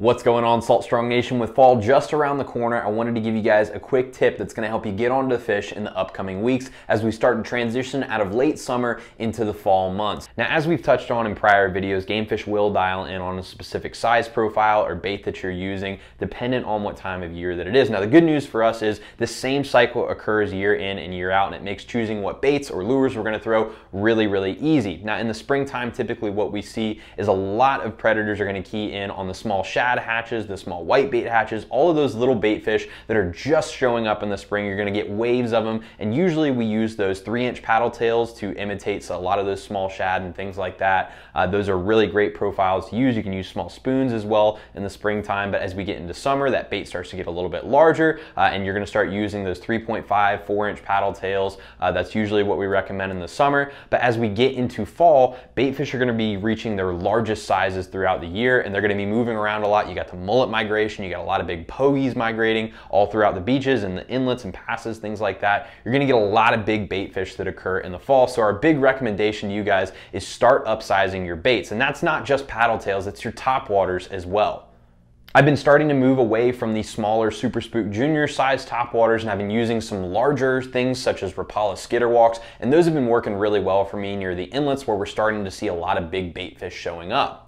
What's going on, Salt Strong Nation? With fall just around the corner, I wanted to give you guys a quick tip that's gonna help you get onto the fish in the upcoming weeks as we start to transition out of late summer into the fall months. Now, as we've touched on in prior videos, game fish will dial in on a specific size profile or bait that you're using, dependent on what time of year that it is. Now, the good news for us is the same cycle occurs year in and year out, and it makes choosing what baits or lures we're gonna throw really, really easy. Now, in the springtime, typically what we see is a lot of predators are gonna key in on the small shad shad hatches, the small white bait hatches, all of those little bait fish that are just showing up in the spring. You're gonna get waves of them. And usually we use those three inch paddle tails to imitate a lot of those small shad and things like that. Uh, those are really great profiles to use. You can use small spoons as well in the springtime. But as we get into summer, that bait starts to get a little bit larger uh, and you're gonna start using those 3.5, four inch paddle tails. Uh, that's usually what we recommend in the summer. But as we get into fall, bait fish are gonna be reaching their largest sizes throughout the year and they're gonna be moving around a lot lot. You got the mullet migration, you got a lot of big pogies migrating all throughout the beaches and the inlets and passes, things like that. You're gonna get a lot of big bait fish that occur in the fall. So our big recommendation to you guys is start upsizing your baits. And that's not just paddle tails, it's your top waters as well. I've been starting to move away from the smaller Super Spook Junior size top waters and I've been using some larger things such as Rapala skitterwalks and those have been working really well for me near the inlets where we're starting to see a lot of big bait fish showing up.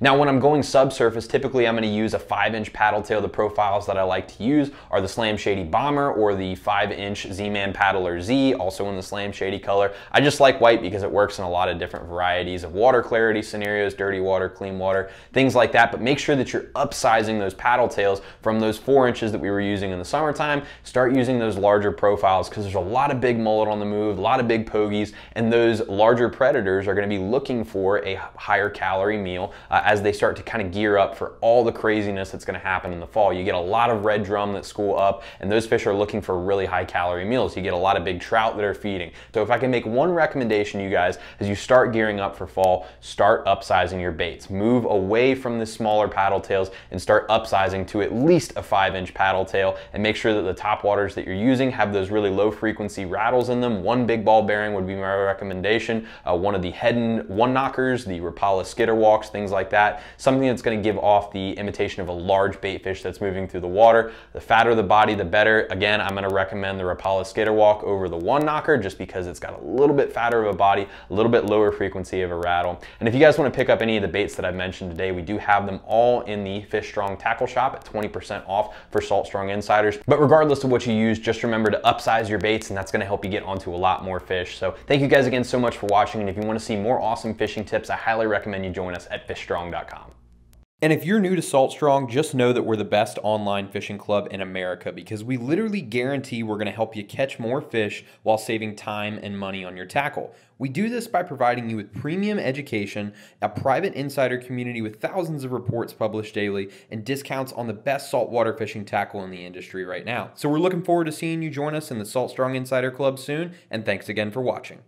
Now when I'm going subsurface, typically I'm gonna use a five inch paddle tail. The profiles that I like to use are the Slam Shady Bomber or the five inch Z-Man PaddlerZ, also in the Slam Shady color. I just like white because it works in a lot of different varieties of water clarity scenarios, dirty water, clean water, things like that. But make sure that you're upsizing those paddle tails from those four inches that we were using in the summertime. Start using those larger profiles because there's a lot of big mullet on the move, a lot of big pogies, and those larger predators are gonna be looking for a higher calorie meal uh, as they start to kind of gear up for all the craziness that's going to happen in the fall. You get a lot of red drum that school up, and those fish are looking for really high calorie meals. You get a lot of big trout that are feeding. So if I can make one recommendation, you guys, as you start gearing up for fall, start upsizing your baits. Move away from the smaller paddle tails and start upsizing to at least a five inch paddle tail and make sure that the top waters that you're using have those really low frequency rattles in them. One big ball bearing would be my recommendation. Uh, one of the Heddon one knockers, the Rapala skitter walks, things like that that, something that's gonna give off the imitation of a large bait fish that's moving through the water. The fatter the body, the better. Again, I'm gonna recommend the Rapala Skitterwalk over the One Knocker just because it's got a little bit fatter of a body, a little bit lower frequency of a rattle. And if you guys wanna pick up any of the baits that I've mentioned today, we do have them all in the Fish Strong Tackle Shop at 20% off for Salt Strong Insiders. But regardless of what you use, just remember to upsize your baits and that's gonna help you get onto a lot more fish. So thank you guys again so much for watching. And if you wanna see more awesome fishing tips, I highly recommend you join us at Fish Strong saltstrong.com. And if you're new to Salt Strong, just know that we're the best online fishing club in America because we literally guarantee we're going to help you catch more fish while saving time and money on your tackle. We do this by providing you with premium education, a private insider community with thousands of reports published daily, and discounts on the best saltwater fishing tackle in the industry right now. So we're looking forward to seeing you join us in the Salt Strong Insider Club soon, and thanks again for watching.